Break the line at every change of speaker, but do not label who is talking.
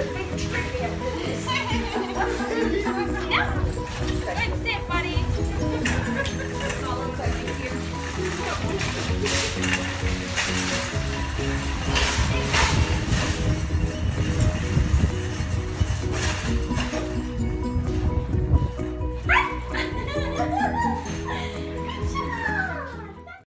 Good sit, this.